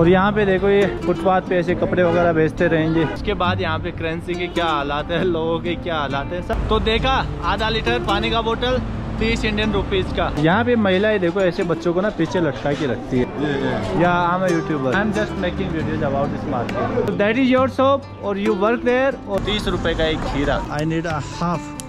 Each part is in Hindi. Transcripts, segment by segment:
और यहाँ पे देखो ये फुटपाथ पे ऐसे कपड़े वगैरह बेचते रहेंगे। उसके बाद यहाँ पे करेंसी के क्या हालात है लोगों के क्या हालात है सब। तो देखा आधा लीटर पानी का बोतल तीस इंडियन रुपीज़ का। यहाँ पे महिलाएँ देखो ऐसे बच्चों को ना पीछे लटका के रखती है। Yeah I am YouTuber I am just making videos about this market that is your shop और यू वर्क देयर और तीस रुपए का एक खीरा। I need a half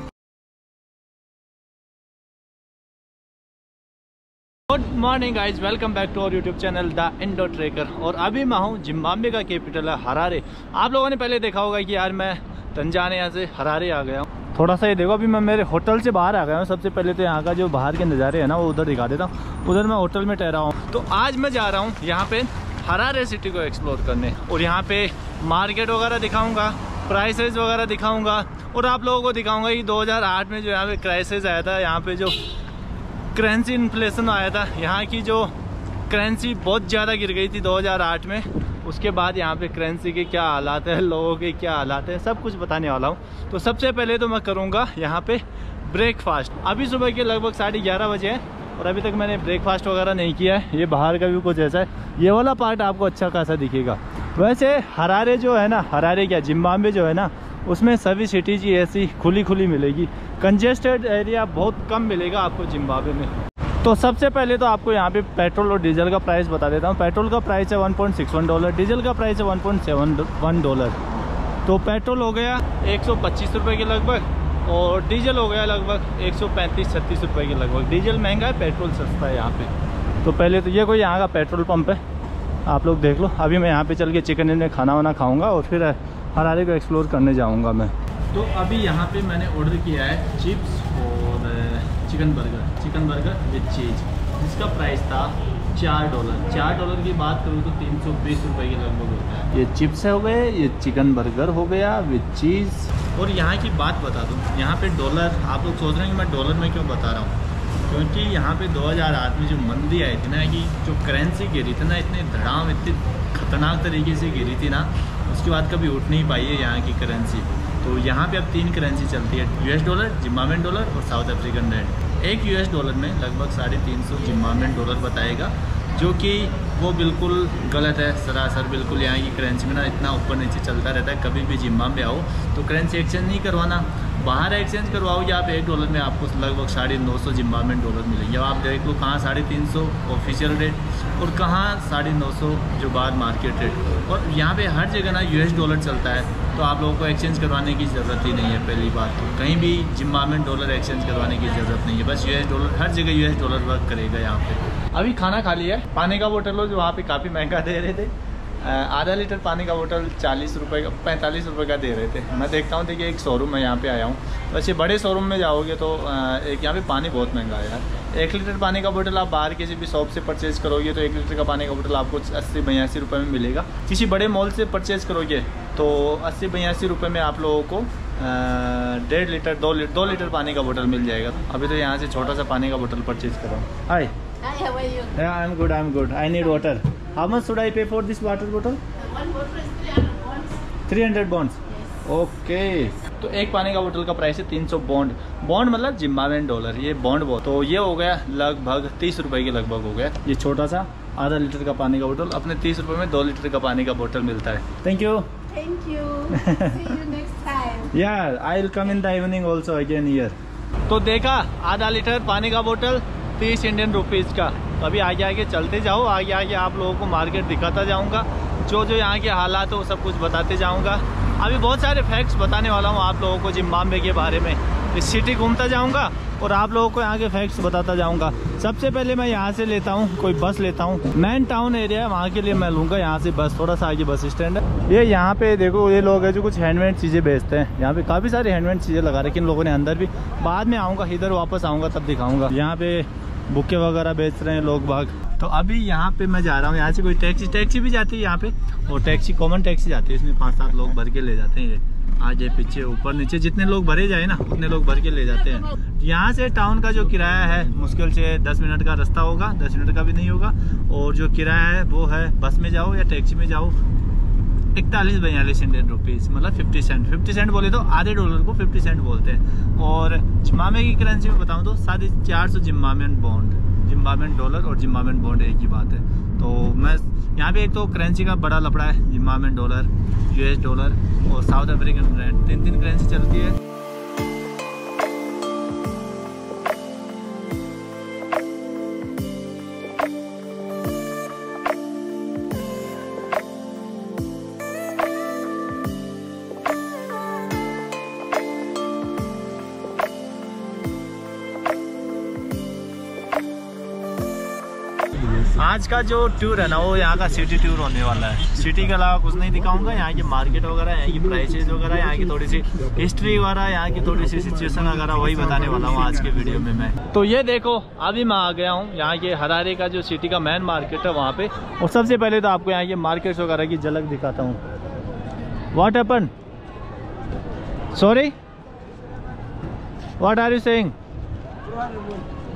good morning guys welcome back to our YouTube channel the Indo Trekker और अभी मैं हूँ जिम्बाब्वे का कैपिटल है हरारे आप लोगों ने पहले देखा होगा कि यार मैं तंजानिया से हरारे आ गया हूँ। थोड़ा सा ये देखो, अभी मैं मेरे होटल से बाहर आ गया हूँ। सबसे पहले तो यहाँ का जो बाहर के नज़ारे हैं ना, वो उधर दिखा देता हूँ। उधर मैं होटल में ठहरा हूँ। तो आज मैं जा रहा हूँ यहाँ पे हरारे सिटी को एक्सप्लोर करने। और यहाँ पे मार्केट वगैरह दिखाऊँगा प्राइसेज वगैरह दिखाऊँगा। और आप लोगों को दिखाऊँगा कि 2008 में जो यहाँ पे क्राइसिस आया था, यहाँ पे जो करेंसी इन्फ्लेशन आया था। यहाँ की जो करेंसी बहुत ज़्यादा गिर गई थी 2008 में। उसके बाद यहाँ पे करेंसी के क्या हालात है, लोगों के क्या हालात है, सब कुछ बताने वाला हूँ। तो सबसे पहले तो मैं करूँगा यहाँ पे ब्रेकफास्ट अभी सुबह के लगभग साढ़े ग्यारह बजे है और अभी तक मैंने ब्रेकफास्ट वगैरह नहीं किया है। ये बाहर का भी कुछ ऐसा है। ये वाला पार्ट आपको अच्छा खासा दिखेगा। वैसे हरारे जो है ना, हरारे क्या, जिम्बाब्वे जो है ना उसमें सभी सिटीज़ ही ऐसी खुली खुली मिलेगी। कंजेस्टेड एरिया बहुत कम मिलेगा आपको जिम्बाब्वे में। तो सबसे पहले तो आपको यहाँ पे पेट्रोल और डीजल का प्राइस बता देता हूँ। पेट्रोल का प्राइस है 1.61 डॉलर डीजल का प्राइस है 1.71 डॉलर तो पेट्रोल हो गया एक सौ के लगभग और डीजल हो गया लगभग एक सौ पैंतीस छत्तीस रुपये के लगभग। डीजल महँगा है, पेट्रोल सस्ता है यहाँ पे। तो पहले तो ये कोई यहाँ का पेट्रोल पंप है, आप लोग देख लो। अभी मैं यहाँ पे चल के चिकन में खाना वाना खाऊँगा और फिर हरारे को एक्सप्लोर करने जाऊँगा मैं। तो अभी यहाँ पे मैंने ऑर्डर किया है चिप्स और chicken burger chicken burger with cheese जिसका प्राइस था चार डॉलर चार डॉलर की बात करूँ तो तीन सौ बीस रुपये के लगभग होता है। ये चिप्स हो गए ये चिकन बर्गर हो गया विद चीज़ और यहाँ की बात बता दूँ यहाँ पे डॉलर आप लोग सोच रहे हैं कि मैं डॉलर में क्यों बता रहा हूँ? क्योंकि यहाँ पे 2008 में जो मंदी आई थी ना कि जो करेंसी गिरी थी ना इतने धड़ाम इतनी खतरनाक तरीके से गिरी थी ना उसके बाद कभी उठ नहीं पाई है यहाँ की करेंसी तो यहाँ पे अब तीन करेंसी चलती है यूएस डॉलर जिम्बावे डॉलर और साउथ अफ्रीकन रेड एक यूएस डॉलर में लगभग साढ़े तीन सौ जिम्बावे डॉलर बताएगा, जो कि वो बिल्कुल गलत है, सरासर बिल्कुल यहाँ की करेंसी में ना इतना ऊपर नीचे चलता रहता है, कभी भी जिम्बाब्वे आओ तो करेंसी एक्सचेंज नहीं करवाना। बाहर एक्सचेंज करवाओगे आप एक डॉलर में आपको लगभग साढ़े नौ सौ जिम्बावेन डॉलर मिलेंगे। अब आप देख लो कहाँ साढ़े तीन सौ ऑफिशियल रेट और कहाँ साढ़े नौ सौ जो बाद मार्केट रेट और यहाँ पे हर जगह ना यूएस डॉलर चलता है तो आप लोगों को एक्सचेंज करवाने की ज़रूरत ही नहीं है, पहली बात तो। कहीं भी जिम्बावेन डॉलर एक्सचेंज करवाने की ज़रूरत नहीं है, बस यूएस डॉलर हर जगह यूएस डॉलर वर्क करेगा यहाँ पे। अभी खाना खा लिया है। पानी का बोतल हो जो वहाँ पे काफ़ी महँगा दे रहे थे। आधा लीटर पानी का बोतल चालीस रुपये का, पैंतालीस रुपये का दे रहे थे। मैं देखता हूँ, देखिए, एक शोरूम है यहाँ पे आया हूँ। वैसे बड़े शोरूम में जाओगे तो एक यहाँ पे पानी बहुत महँगा है यार। एक लीटर पानी का बोतल आप बाहर किसी भी शॉप से परचेज करोगे तो एक लीटर का पानी का बोतल आपको अस्सी, बयासी रुपये में मिलेगा। किसी बड़े मॉल से परचेज करोगे तो अस्सी, बयासी रुपये में आप लोगों को डेढ़ लीटर, दो लीटर दो लीटर पानी का बोतल मिल जाएगा। अभी तो यहाँ से छोटा सा पानी का बोतल परचेज करो hi Hi, how are you? Yeah, I'm good. I'm good. I need water. How much should I pay for this water bottle? One bottle is 300 bonds. 300 bonds. Yes. Okay तो एक पानी का बोतल का प्राइस है 300 बॉन्ड बॉन्ड मतलब जिम्बावेन डॉलर ये बॉन्ड बहुत तो ये हो गया लगभग तीस रुपए के लगभग हो गया ये छोटा सा आधा लीटर का पानी का बोतल अपने तीस रुपए में दो लीटर का पानी का बोतल मिलता है thank you time. Yeah I will come in the evening also again year तो देखा आधा लीटर पानी का बोतल तीस इंडियन रुपीज़ का। तो अभी आगे आगे चलते जाओ, आगे आगे आप लोगों को मार्केट दिखाता जाऊँगा। जो जो यहाँ के हालात है, वो सब कुछ बताते जाऊँगा। अभी बहुत सारे फैक्ट्स बताने वाला हूँ आप लोगों को जिम्बाब्वे के बारे में। इस सिटी घूमता जाऊँगा और आप लोगों को यहाँ के फैक्ट्स बताता जाऊँगा। सबसे पहले मैं यहाँ से लेता हूँ, कोई बस लेता हूँ। मेन टाउन एरिया है, वहाँ के लिए मैं लूँगा यहाँ से बस थोड़ा सा आगे बस स्टैंड है। ये यहाँ पे देखो, ये लोग हैं जो कुछ हैंडमेड चीज़ें बेचते हैं। यहाँ पे काफ़ी सारी हैंडमेड चीज़ें लगा रखी इन लोगों ने अंदर भी। बाद में आऊँगा, इधर वापस आऊँगा, तब दिखाऊँगा। यहाँ पे बुके वगैरह बेच रहे हैं लोग बाग। तो अभी यहाँ पे मैं जा रहा हूँ, यहाँ से कोई टैक्सी टैक्सी भी जाती है यहाँ पे। और टैक्सी कॉमन टैक्सी जाती है, इसमें पाँच सात लोग भर के ले जाते हैं ये। आगे, पीछे, ऊपर, नीचे, जितने लोग भरे जाए ना, उतने लोग भर के ले जाते हैं। यहाँ से टाउन का जो किराया है, मुश्किल से दस मिनट का रास्ता होगा, दस मिनट का भी नहीं होगा। और जो किराया है, वो है बस में जाओ या टैक्सी में जाओ इकतालीस बयालीस इंडियन रुपीज़ मतलब फिफ्टी सेंट फिफ्टी सेंट बोले तो आधे डॉलर को फिफ्टी सेंट बोलते हैं। और जिम्मामे की करेंसी में बताऊँ तो साढ़े चार सौ जिम्मामेन बॉन्ड जिम्बाबेन डॉलर और जिम्बाबेन बॉन्ड एक ही बात है। तो मैं यहाँ पे एक तो करेंसी का बड़ा लपड़ा है जिम्बाबेन डॉलर यूएस डॉलर और साउथ अफ्रीकन ब्रांड तीन तीन करेंसी चलती है। का जो टूर है ना, वो यहाँ का सिटी टूर होने वाला है। सिटी के अलावा कुछ नहीं दिखाऊँगा, यहाँ की मार्केट वगैरह, यहाँ की प्राइसेज वगैरह, यहाँ की थोड़ी सी हिस्ट्री वगैरह, यहाँ की थोड़ी सी सिचुएशन वगैरह, वही बताने वाला हूँ आज के वीडियो में मैं। तो ये देखो, अभी मैं आ गया हूँ, यहाँ के हरारे का जो सिटी का मेन मार्केट है वहाँ पे। और सबसे पहले तो आपको यहाँ के मार्केट वगैरह की झलक दिखाता हूँ। What upon sorry what are you saying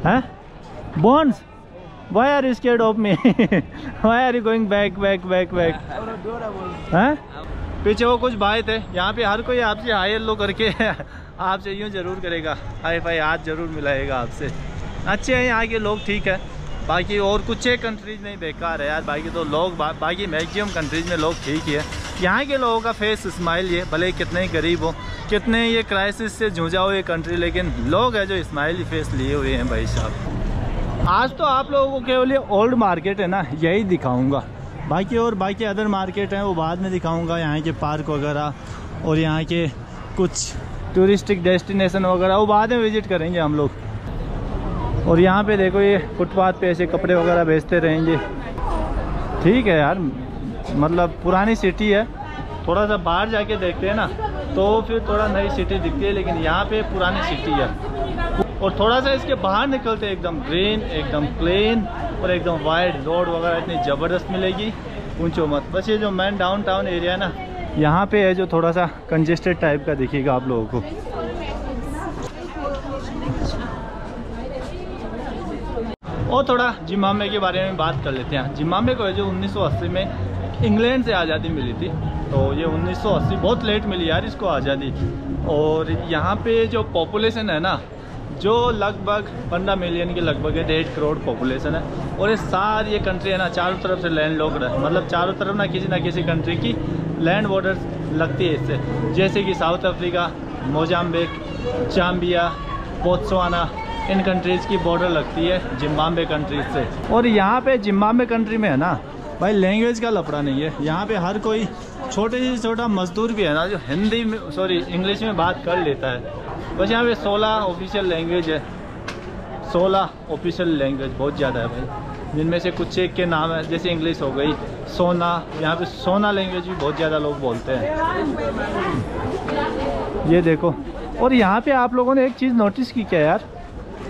हैं bonds why are you scared of me? Why are you going back back back back? हैं पीछे वो कुछ भाई थे यहाँ पे हर कोई आपसे हाई हेलो करके आपसे यूँ ज़रूर करेगा। हाई फाई हाथ ज़रूर मिलाएगा आपसे। अच्छे हैं यहाँ के लोग ठीक है। बाकी और कुछ एक कंट्रीज़ नहीं बेकार है यार। बाकी तो लोग बा, बाकी मैक्सिमम कंट्रीज़ में लोग ठीक ही है। यहाँ के लोगों का फेस स्माइल ये भले कितने ही गरीब हो कितने ये क्राइसिस से जूझा हो ये कंट्री लेकिन लोग है जो स्माइली फेस लिए हुए हैं भाई साहब। आज तो आप लोगों को केवल ये ओल्ड मार्केट है ना, यही दिखाऊँगा। बाकी और बाकी अदर मार्केट हैं, वो बाद में दिखाऊँगा, यहाँ के पार्क वगैरह और यहाँ के कुछ टूरिस्टिक डेस्टिनेशन वगैरह, वो बाद में विज़िट करेंगे हम लोग। और यहाँ पे देखो ये फुटपाथ पे ऐसे कपड़े वगैरह बेचते रहेंगे। ठीक है यार मतलब पुरानी सिटी है, थोड़ा सा बाहर जाके देखते हैं ना तो फिर थोड़ा नई सिटी दिखती है, लेकिन यहाँ पे पुरानी सिटी है। और थोड़ा सा इसके बाहर निकलते एकदम ग्रीन एकदम प्लेन और एकदम वाइड रोड वगैरह इतनी ज़बरदस्त मिलेगी, पूछो मत। बस ये जो मेन डाउन टाउन एरिया है ना, यहाँ पे है जो थोड़ा सा कंजेस्टेड टाइप का दिखेगा आप लोगों को। और थोड़ा जिम्बाब्वे के बारे में बात कर लेते हैं। जिम्बाब्वे को है जो 1980 में इंग्लैंड से आज़ादी मिली थी तो ये 1980 बहुत लेट मिली यार इसको आज़ादी। और यहाँ पे जो पॉपुलेशन है ना जो लगभग पंद्रह मिलियन के लगभग है, डेढ़ करोड़ पॉपुलेशन है। और ये सारी ये कंट्री है ना, चारों तरफ़ से लैंड लॉक्ड है मतलब चारों तरफ़ ना किसी ना किसी कंट्री की लैंड बॉर्डर लगती है इससे। जैसे कि South Africa Mozambique Zambia Botswana इन कंट्रीज़ की बॉर्डर लगती है जिम्बाब्वे कंट्रीज़ से। और यहाँ पे जिम्बाब्वे कंट्री में है ना, भाई लैंग्वेज का लफड़ा नहीं है। यहाँ पे हर कोई छोटे से छोटा मजदूर भी है ना, जो हिंदी में सॉरी इंग्लिश में बात कर लेता है। बस यहाँ पे 16 ऑफिशियल लैंग्वेज है। 16 ऑफिशियल लैंग्वेज बहुत ज़्यादा है भाई। जिनमें से कुछ एक के नाम है, जैसे इंग्लिश हो गई, सोना, यहाँ पे सोना लैंग्वेज भी बहुत ज़्यादा लोग बोलते हैं। ये देखो, और यहाँ पे आप लोगों ने एक चीज़ नोटिस की क्या यार?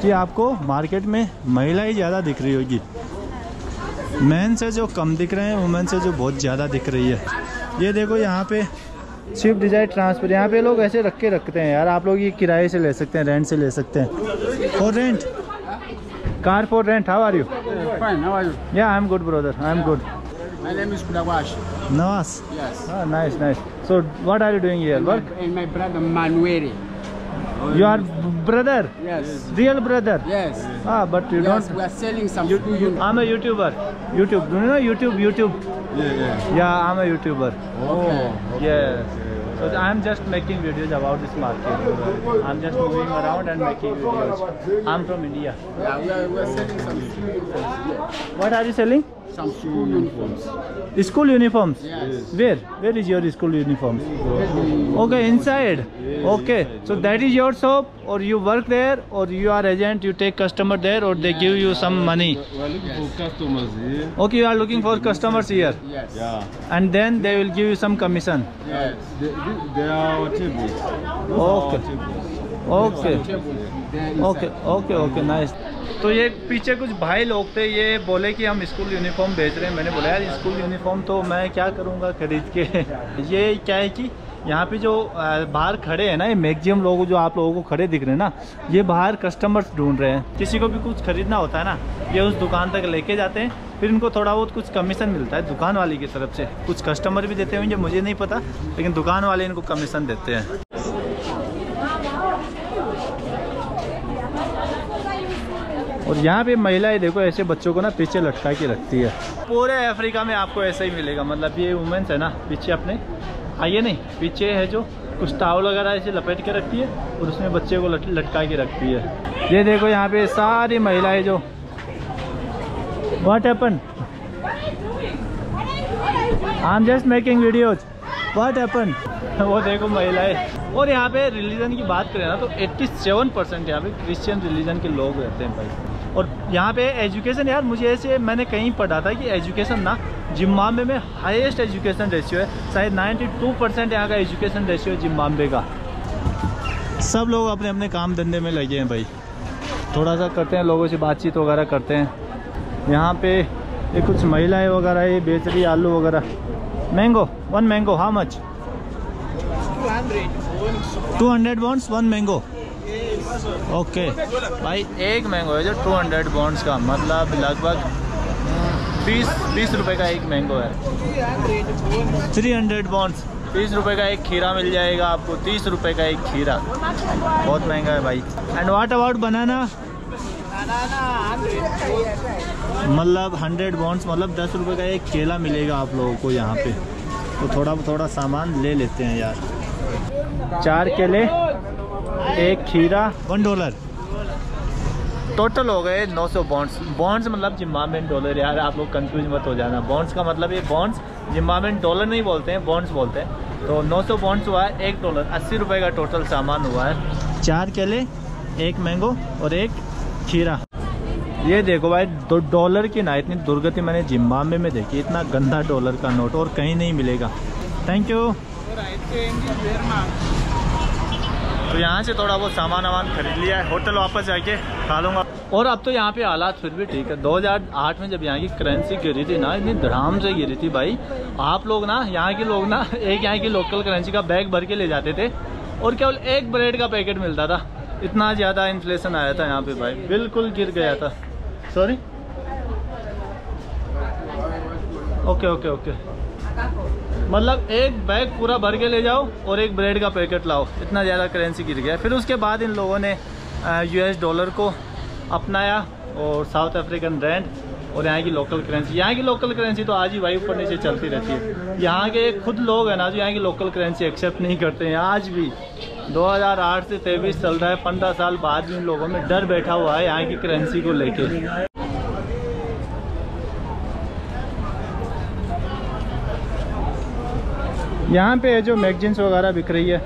कि आपको मार्केट में महिला ही ज़्यादा दिख रही होगी। मैन से जो कम दिख रहे हैं वुमेन से जो बहुत ज़्यादा दिख रही है। ये देखो यहाँ पे स्विफ्ट डिज़ायर ट्रांसफ़र यहाँ पे लोग ऐसे रख के रखते हैं यार। आप लोग ये किराए से ले सकते हैं रेंट से ले सकते हैं। For rent car for rent how are you Fine, how are you? Yeah I am good brother I am good My name is Kudawash. नवास Yes. Nice nice so what are you doing here work And my brother Manueli. You are brother? Yes. Real brother? Yes. Ah, but you yes, don't... we are selling some you, school. I'm a YouTuber. YouTube. Do you know YouTube? YouTube. Yeah, yeah. Yeah, I'm a YouTuber. Okay. Oh, okay. Yes. Yeah. So I'm just making videos about this market. I'm just moving around and making videos. I'm from India. Yeah, we are, we are selling some school What are you selling? Some school uniforms. School uniforms? Yes. Where? Where is your school uniforms? Okay, inside. Yes, okay. Inside. So that is your shop or you work there or you are agent, you take customer there or they yeah, give you yeah, some money? For customers here. Okay, you are looking for customers here? Yes. Yeah. And then they will give you some commission? Yes. They, they are tables. Okay. Okay. Okay, okay, okay, nice. तो ये पीछे कुछ भाई लोग थे, ये बोले कि हम स्कूल यूनिफॉर्म बेच रहे हैं। मैंने बोला, यार, स्कूल यूनिफॉर्म तो मैं क्या करूँगा खरीद के? ये क्या है कि यहाँ पे जो बाहर खड़े हैं ना, ये मैक्सिमम लोग जो आप लोगों को खड़े दिख रहे हैं ना, ये बाहर कस्टमर्स ढूंढ रहे हैं। किसी को भी कुछ खरीदना होता है ना, ये उस दुकान तक लेके जाते हैं, फिर इनको थोड़ा बहुत कुछ कमीशन मिलता है दुकान वाले की तरफ़ से। कुछ कस्टमर भी देते होंगे, मुझे नहीं पता, लेकिन दुकान वाले इनको कमीशन देते हैं। और यहाँ पे महिलाएँ देखो ऐसे बच्चों को ना पीछे लटका के रखती है। पूरे अफ्रीका में आपको ऐसा ही मिलेगा मतलब ये वुमेंस है ना पीछे अपने। आइए नहीं पीछे है जो कुछ टावल वगैरह ऐसे लपेट के रखती है और उसमें बच्चे को लट, लटका के रखती है। ये देखो यहाँ पे सारी महिलाएँ जो। What happen I am just making videos what happen वो देखो महिलाएँ। और यहाँ पे रिलीजन की बात करें ना तो 87 परसेंट यहाँ पे क्रिश्चियन रिलीजन के लोग रहते हैं भाई। और यहाँ पे एजुकेशन यार, मुझे ऐसे मैंने कहीं पढ़ा था कि एजुकेशन ना जिम्बाब्वे में हाईएस्ट एजुकेशन रेशियो है। शायद 92 परसेंट यहाँ का एजुकेशन रेशियो है जिम्बाब्वे का। सब लोग अपने अपने काम धंधे में लगे हैं भाई। थोड़ा सा करते हैं, लोगों से बातचीत वगैरह करते हैं। यहाँ पे ये कुछ महिलाएँ वगैरह, ये बेच रही आलू वगैरह। Mango one mango how much two hundred one mango okay. भाई, एक मैंगो है जो टू हंड्रेड बॉन्ड्स का मतलब लगभग बीस बीस रुपए का एक मैंगो है। थ्री हंड्रेड बॉन्ड्स बीस रुपए का एक खीरा मिल जाएगा आपको, तीस रुपए का एक खीरा। बहुत महँगा है भाई। एंड वाट अबाउट बनाना मतलब हंड्रेड बॉन्ड्स मतलब दस रुपए का एक केला मिलेगा आप लोगों को यहाँ पे। तो थोड़ा थोड़ा सामान ले लेते हैं यार। चार केले। एक खीरा। वन डॉलर टोटल हो गए 900 बॉन्ड्स बॉन्ड्स मतलब जिम्बाब्वेन डॉलर यार आप लोग कंफ्यूज मत हो जाना। बॉन्ड्स का मतलब ये बॉन्ड्स जिम्बाब्वेन डॉलर नहीं बोलते हैं बॉन्ड्स बोलते हैं। तो 900 बॉन्ड्स हुआ है एक डॉलर अस्सी रुपये का टोटल सामान हुआ है। चार केले एक मैंगो और एक खीरा। ये देखो भाई दो डॉलर की ना इतनी दुर्गति मैंने जिम्बाब्वे में देखी। इतना गंदा डॉलर का नोट और कहीं नहीं मिलेगा। थैंक यू तो यहाँ से थोड़ा बहुत सामान वामान खरीद लिया है। होटल वापस जाके खा लूँगा। और अब तो यहाँ पे हालात फिर भी ठीक है। 2008 में जब यहाँ की करेंसी गिरी थी ना, इतनी धड़ाम से गिरी थी भाई। आप लोग ना, यहाँ के लोग ना, एक यहाँ की लोकल करेंसी का बैग भर के ले जाते थे। और केवल एक ब्रेड का पैकेट मिलता था। इतना ज़्यादा इन्फ्लेशन आया था यहाँ पे भाई। बिल्कुल गिर गया था। सॉरी ओके ओके ओके मतलब एक बैग पूरा भर के ले जाओ और एक ब्रेड का पैकेट लाओ। इतना ज़्यादा करेंसी गिर गया। फिर उसके बाद इन लोगों ने यूएस डॉलर को अपनाया और साउथ अफ्रीकन रैंड और यहाँ की लोकल करेंसी यहाँ की लोकल करेंसी तो आज ही भाई ऊपर नीचे चलती रहती है। यहाँ के खुद लोग हैं ना जो यहाँ की लोकल करेंसी एक्सेप्ट नहीं करते हैं। आज भी 2008 से तेईस चल रहा है। पंद्रह साल बाद भी इन लोगों में डर बैठा हुआ है यहाँ की करेंसी को लेके। यहाँ पे जो मैगजीन्स वगैरह बिक रही है।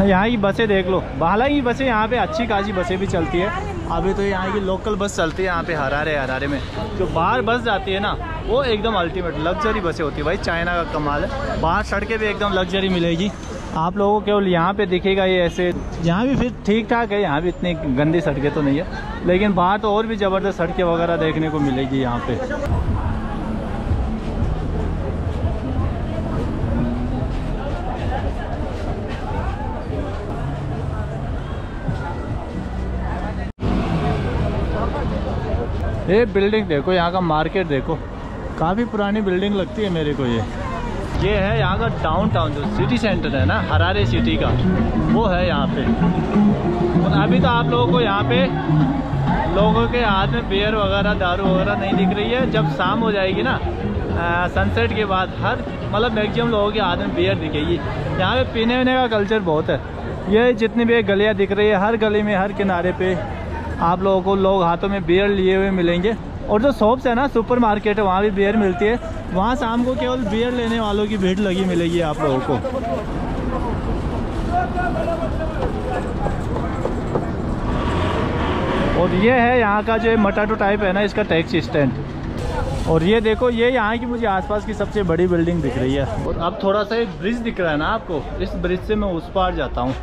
यहाँ की बसें देख लो। हालाँकि बसें यहाँ पे अच्छी खासी बसें भी चलती है। अभी तो यहाँ की लोकल बस चलती है यहाँ पे हरारे हरारे में। जो बाहर बस जाती है ना, वो एकदम अल्टीमेट लग्जरी बसें होती है भाई। चाइना का कमाल है। बाहर सड़कें भी एकदम लग्जरी मिलेगी। आप लोगों को केवल यहाँ पे दिखेगा ये ऐसे। यहाँ भी फिर ठीक ठाक है। यहाँ भी इतनी गंदी सड़कें तो नहीं है। लेकिन बाहर तो और भी ज़बरदस्त सड़कें वगैरह देखने को मिलेगी यहाँ पे। ये बिल्डिंग देखो, यहाँ का मार्केट देखो। काफ़ी पुरानी बिल्डिंग लगती है मेरे को ये। ये है यहाँ का डाउनटाउन जो सिटी सेंटर है ना, हरारे सिटी का। वो है यहाँ पे। और अभी तो आप लोगों को यहाँ पे लोगों के हाथ में बियर वगैरह, दारू वगैरह नहीं दिख रही है। जब शाम हो जाएगी ना सनसेट के बाद हर मतलब मैक्सिमम लोगों के हाथ में बियर दिखेगी। यहाँ पे पीने वीने का कल्चर बहुत है। ये जितनी भी गलियाँ दिख रही है, हर गली में, हर किनारे पे आप लोगों को लोग हाथों में बियर लिए हुए मिलेंगे। और जो शॉप्स है ना सुपर मार्केट है, वहाँ भी बियर मिलती है। वहाँ शाम को केवल बियर लेने वालों की भीड़ लगी मिलेगी आप लोगों को। और ये है यहाँ का जो मटाटो टाइप है ना, इसका टैक्सी स्टैंड और ये देखो, ये यहाँ की मुझे आसपास की सबसे बड़ी बिल्डिंग दिख रही है। और अब थोड़ा सा एक ब्रिज दिख रहा है ना आपको, इस ब्रिज से मैं उस पार जाता हूँ।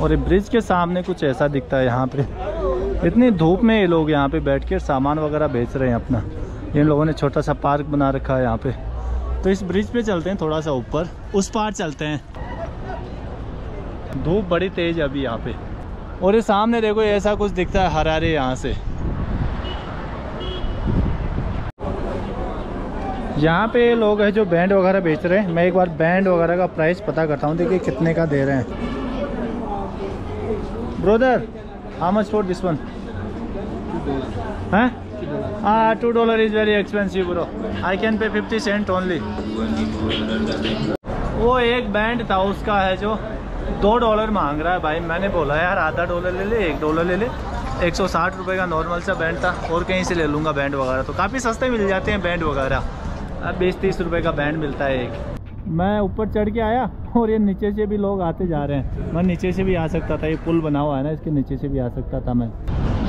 और ये ब्रिज के सामने कुछ ऐसा दिखता है यहाँ पे। इतनी धूप में ये लोग यहाँ पे बैठ के सामान वगैरह बेच रहे हैं अपना। इन लोगों ने छोटा सा पार्क बना रखा है यहाँ पे। तो इस ब्रिज पे चलते हैं थोड़ा सा ऊपर। उस पार चलते हैं। धूप बड़ी तेज अभी यहाँ पे। और ये सामने देखो ऐसा कुछ दिखता है हरारे यहाँ से। यहाँ पे लोग हैं जो बैंड वगैरह बेच रहे हैं। मैं एक बार बैंड वगैरह का प्राइस पता करता हूँ। देखिए कितने का दे रहे हैं। Brother How much for this one? Huh? Ah, two dollar is very expensive, bro. I can pay 50 cent only. वो एक बैंड था उसका है जो दो डॉलर मांग रहा है भाई मैंने बोला यार आधा डॉलर ले ले एक डॉलर ले ले एक सौ साठ रुपये का नॉर्मल सा बैंड था और कहीं से ले लूँगा बैंड वगैरह तो काफ़ी सस्ते मिल जाते हैं बैंड वगैरह अब बीस तीस रुपये का बैंड मिलता है एक मैं ऊपर चढ़ के आया और ये नीचे से भी लोग आते जा रहे हैं। मैं नीचे से भी आ सकता था, ये पुल बना हुआ है ना, इसके नीचे से भी आ सकता था मैं।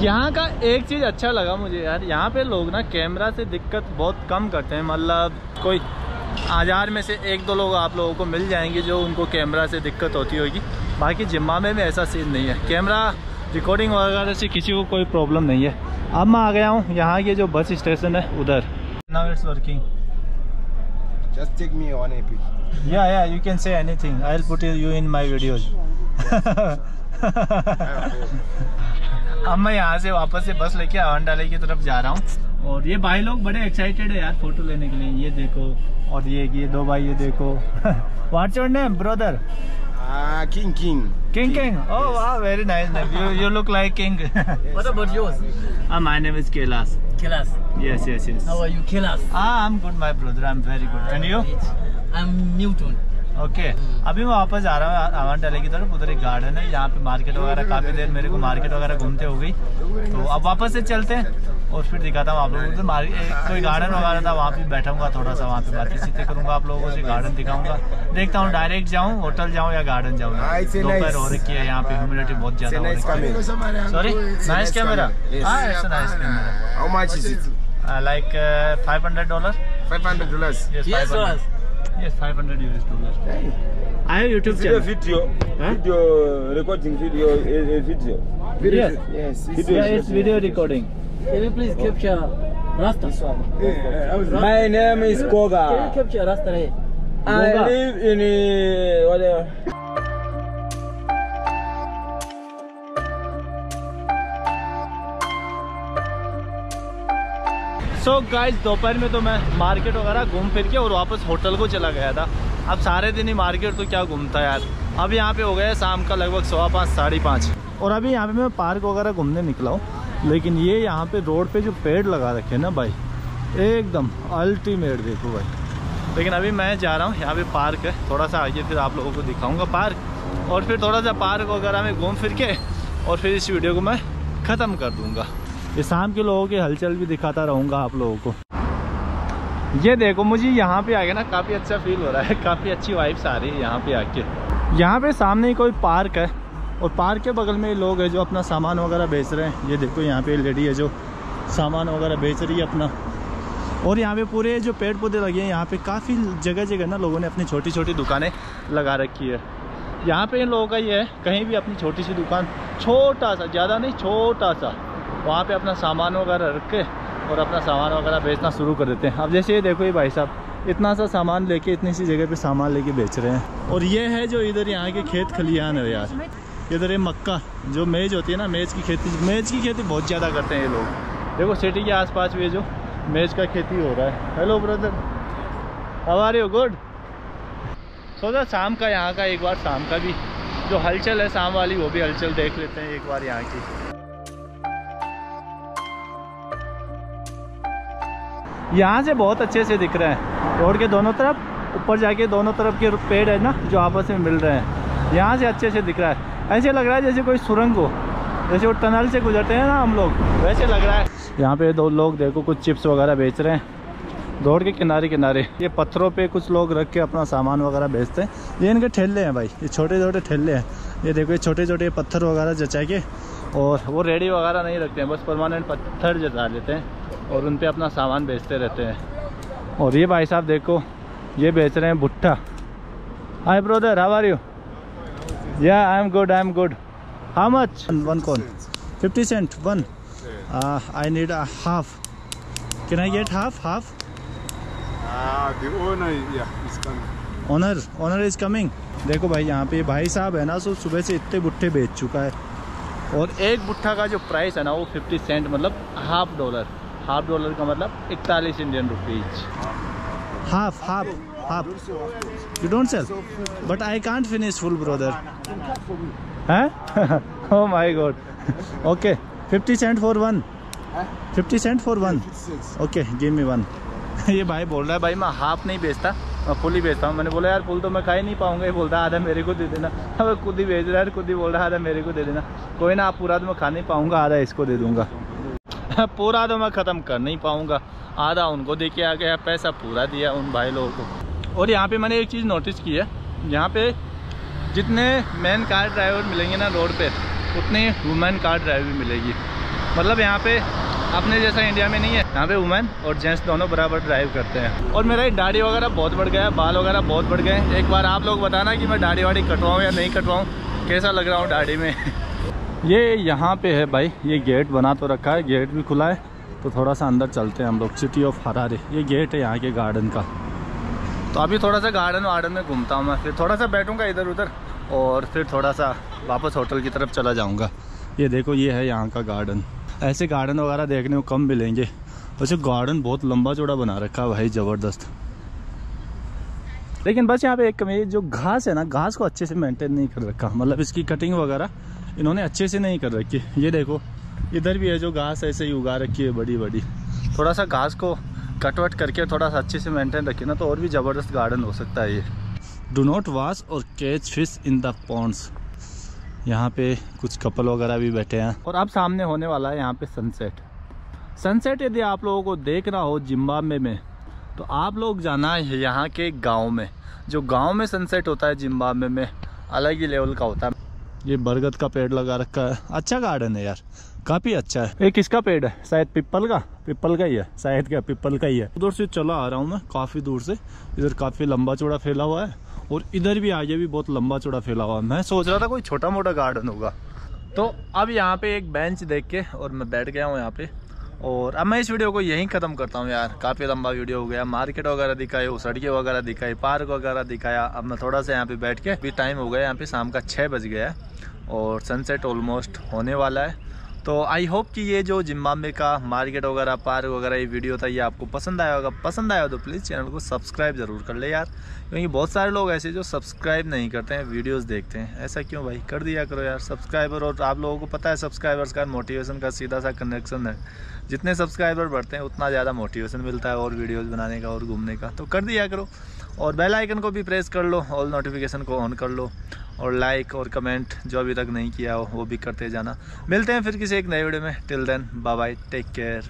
यहाँ का एक चीज़ अच्छा लगा मुझे यार, यहाँ पे लोग ना कैमरा से दिक्कत बहुत कम करते हैं मतलब कोई हज़ार में से एक दो लोग आप लोगों को मिल जाएँगे जो उनको कैमरा से दिक्कत होती होगी। बाकी जिम्मा में भी ऐसा सीन नहीं है। कैमरा रिकॉर्डिंग वगैरह से किसी को कोई प्रॉब्लम नहीं है। अब मैं आ गया हूँ, यहाँ के जो बस स्टेशन है, उधर। Now it's working Just take me on AP. Yeah, yeah, you can say anything. I'll put you in my videos. अब मैं यहाँ से वापस से बस लेके अवंडाले की तरफ़ जा रहा हूँ। और ये भाई लोग बड़े एक्साइटेड है यार फ़ोटो लेने के लिए। ये देखो और ये ये दो भाई ये देखो। What your name brother king king king king oh very nice you you look like king what about yours my name is Kailash Kilas. Yes, yes, yes. How are you, Kilas? Ah, I'm good, my brother. I'm very good. And you? I'm Newton. Okay अभी मैं वापस आ रहा हूँ आवान टैले की तरफ़ उधर एक गार्डन है यहाँ पे मार्केट वगैरह काफ़ी देर मेरे को मार्केट वगैरह घूमते हो। गई तो अब वापस से चलते हैं और फिर दिखाता हूँ आप लोगों को। उधर कोई गार्डन वगैरह था वहाँ पे बैठाऊँगा थोड़ा सा वहाँ पे बातें सीतें करूँगा आप लोगों से गार्डन दिखाऊँगा। देखता हूँ डायरेक्ट जाऊँ होटल जाऊँ या गार्डन जाऊँ। Ah, दोपहर हो रखी है यहाँ पे ह्यूमिडिटी बहुत ज़्यादा हो रखी है। सॉरी नाइस कैमरा हाँ nice? Like five hundred dollar Five hundred dollars. Yes, Yes, 500. Ross. Yes, 500 US dollars. I have YouTube Video, channel. video, Huh? video, recording video, a, a video. Yes. Yes. It's Video. Yeah, it's video recording. Can you please capture Rasta? this one. My name is Koga. Can you Koga. capture Rasta? I Koga. live in uh, whatever. So guys दोपहर में तो मैं मार्केट वगैरह घूम फिर के और वापस होटल को चला गया था। अब सारे दिन ही मार्केट तो क्या घूमता यार। अब यहाँ पे हो गया शाम का लगभग सवा पाँच, साढ़े पाँच। और अभी यहाँ पे मैं पार्क वगैरह घूमने निकला हूँ, लेकिन ये यहाँ पे रोड पे जो पेड़ लगा रखे हैं ना भाई, एकदम अल्टीमेट देखो भाई। लेकिन अभी मैं जा रहा हूँ, यहाँ पे पार्क है। थोड़ा सा आगे फिर आप लोगों को दिखाऊँगा पार्क और फिर थोड़ा सा पार्क वगैरह में घूम फिर के, और फिर इस वीडियो को मैं ख़त्म कर दूँगा। ये शाम के लोगों की हलचल भी दिखाता रहूँगा आप लोगों को। ये देखो मुझे यहाँ पे आके ना काफ़ी अच्छा फील हो रहा है काफ़ी अच्छी वाइब्स आ रही है यहाँ पे आके। यहाँ पे सामने ही कोई पार्क है और पार्क के बगल में लोग हैं जो अपना सामान वगैरह बेच रहे हैं। ये देखो यहाँ पे लेडी है जो सामान वगैरह बेच रही है अपना। और यहाँ पे पूरे जो पेड़ पौधे लगे हैं यहाँ पे काफ़ी जगह जगह ना लोगों ने अपनी छोटी छोटी दुकानें लगा रखी है। यहाँ पे इन लोगों का ये है कहीं भी अपनी छोटी सी दुकान छोटा सा ज़्यादा नहीं छोटा सा। वहाँ पे अपना सामान वगैरह रख के और अपना सामान वगैरह बेचना शुरू कर देते हैं। अब जैसे ये देखो ये भाई साहब, इतना सा सामान लेके, इतनी सी जगह पे सामान लेके बेच रहे हैं। और ये है जो इधर यहाँ के खेत खलिहान है यार। इधर ये मक्का, जो मेज होती है ना, मेज की खेती, मेज की खेती बहुत ज़्यादा करते हैं ये लोग। देखो सिटी के आसपास भी ये जो मेज का खेती हो रहा है। हेलो ब्रदर हवा हो गुड सोचा, शाम का यहाँ का, एक बार शाम का भी जो हलचल है, शाम वाली वो भी हलचल देख लेते हैं एक बार यहाँ की। यहाँ से बहुत अच्छे से दिख रहे हैं। रोड के दोनों तरफ़, ऊपर जाके दोनों तरफ़ के पेड़ है ना, जो आपस में मिल रहे हैं। यहाँ से अच्छे से दिख रहा है। ऐसे लग रहा है जैसे कोई सुरंग हो, जैसे वो टनल से गुजरते हैं ना हम लोग, वैसे लग रहा है। यहाँ पे दो लोग देखो, कुछ चिप्स वगैरह बेच रहे हैं। रोड के किनारे किनारे ये पत्थरों पे कुछ लोग रख के अपना सामान वगैरह बेचते हैं। ये इनके ठेले हैं भाई, ये छोटे छोटे ठेले हैं। ये देखो, ये छोटे छोटे पत्थर वगैरह जचा के और वो रेडी वगैरह नहीं रखते हैं, बस परमानेंट पत्थर जचा लेते हैं। और उन पे अपना सामान बेचते रहते हैं। और ये भाई साहब देखो ये बेच रहे हैं भुट्टा। Hi brother how are you yeah I am good I am good how much one कौन fifty cent one I need half can I get half half. Owner owner is coming देखो भाई यहाँ पे भाई साहब है ना सो सुबह से इतने भुट्टे बेच चुका है। और एक बुट्ठा का जो प्राइस है ना वो 50 सेंट मतलब हाफ़ डॉलर हाफ़ डॉलर का मतलब इकतालीस Indian rupees. Half half half you don't sell but I can't finish full brother हैं ओह my God okay fifty cent for one fifty cent for one okay give me one ये भाई बोल रहा है, भाई मैं हाफ़ नहीं बेचता, मैं फुल ही बेचता हूँ। मैंने बोला, यार फुल तो मैं खा ही नहीं पाऊँगा। ये बोलता आधा मेरे को दे देना। अब खुद ही बेच रहा है, खुद ही बोल रहा है, आधा मेरे को दे देना। कोई ना, आप पूरा तो मैं खा नहीं पाऊँगा, आधा इसको दे दूँगा। पूरा तो मैं ख़त्म कर नहीं पाऊँगा। आधा उनको दे के आ गया, पैसा पूरा दिया उन भाई लोगों को। और यहाँ पे मैंने एक चीज़ नोटिस की है। यहाँ पे जितने मैन कार ड्राइवर मिलेंगे ना रोड पे, उतने वुमेन कार ड्राइवर मिलेगी। मतलब यहाँ पे अपने जैसा इंडिया में नहीं है, यहाँ पे वुमेन और जेंट्स दोनों बराबर ड्राइव करते हैं। और मेरा दाढ़ी वगैरह बहुत बढ़ गया बाल वगैरह बहुत बढ़ गए एक बार आप लोग बताना कि मैं दाढ़ी वाड़ी कटवाऊँ या नहीं कटवाऊँ, कैसा लग रहा हूँ दाढ़ी में? ये यहाँ पे है भाई, ये गेट बना तो रखा है, गेट भी खुला है तो थोड़ा सा अंदर चलते हैं हम लोग सिटी ऑफ़ हरारे ये गेट है यहाँ के गार्डन का। तो अभी थोड़ा सा गार्डन वार्डन में घूमता हूँ मैं, फिर थोड़ा सा बैठूँगा इधर उधर, और फिर थोड़ा सा वापस होटल की तरफ़ चला जाऊँगा। ये देखो, ये है यहाँ का गार्डन ऐसे गार्डन वगैरह देखने को कम मिलेंगे। वैसे गार्डन बहुत लंबा चौड़ा बना रखा है भाई, ज़बरदस्त। लेकिन बस यहाँ पे एक कमी जो घास है ना, घास को अच्छे से मेंटेन नहीं कर रखा। मतलब इसकी कटिंग वगैरह इन्होंने अच्छे से नहीं कर रखी। ये देखो, इधर भी है जो घास ऐसे ही उगा रखी है बड़ी बड़ी। थोड़ा सा घास को कटवट करके थोड़ा सा अच्छे से मेंटेन रखे ना तो और भी ज़बरदस्त गार्डन हो सकता है ये। Do not wash or catch fish in the ponds यहाँ पे कुछ कपल वगैरह भी बैठे हैं। और अब सामने होने वाला है यहाँ पे सनसेट सनसेट यदि आप लोगों को देखना हो जिम्बाब्वे में तो आप लोग जाना है यहाँ के गाँव में। जो गाँव में सनसेट होता है जिम्बाब्वे में, अलग ही लेवल का होता है। ये बरगद का पेड़ लगा रखा है। अच्छा गार्डन है यार। काफ़ी अच्छा है। एक किसका पेड़ है? शायद पिपल का? पिपल का ही है। शायद क्या पिपल का ही है। उधर से चला आ रहा हूँ मैं काफ़ी दूर से। इधर काफ़ी लंबा चौड़ा फैला हुआ है और इधर भी आगे भी बहुत लंबा चौड़ा फैला हुआ है। मैं सोच रहा था कोई छोटा मोटा गार्डन होगा। तो अब यहाँ पे एक बेंच देख के और मैं बैठ गया हूँ यहाँ पे। और अब मैं इस वीडियो को यहीं ख़त्म करता हूँ यार। काफ़ी लंबा वीडियो हो गया। मार्केट वगैरह दिखाई, सड़कें वगैरह दिखाई, पार्क वगैरह दिखाया। अब मैं थोड़ा सा यहाँ पे बैठ के, अभी टाइम हो गया, यहाँ पे शाम का छः बज गया है और सनसेट ऑलमोस्ट होने वाला है। तो आई होप कि ये जो जिम्बाब्वे का मार्केट वगैरह पार्क वगैरह, ये वीडियो था, ये आपको पसंद आया होगा। पसंद आया हो तो प्लीज़ चैनल को सब्सक्राइब ज़रूर कर ले यार, क्योंकि बहुत सारे लोग ऐसे जो सब्सक्राइब नहीं करते हैं वीडियोस देखते हैं। ऐसा क्यों भाई? कर दिया करो यार सब्सक्राइबर और आप लोगों को पता है सब्सक्राइबर्स का मोटिवेशन का सीधा सा कनेक्शन है। जितने सब्सक्राइबर बढ़ते हैं, उतना ज़्यादा मोटिवेशन मिलता है और वीडियोज़ बनाने का और घूमने का। तो कर दिया करो और बेल आइकन को भी प्रेस कर लो ऑल नोटिफिकेशन को ऑन कर लो और लाइक और कमेंट जो अभी तक नहीं किया हो, वो भी करते जाना। मिलते हैं फिर किसी एक नए वीडियो में। Till then bye bye take care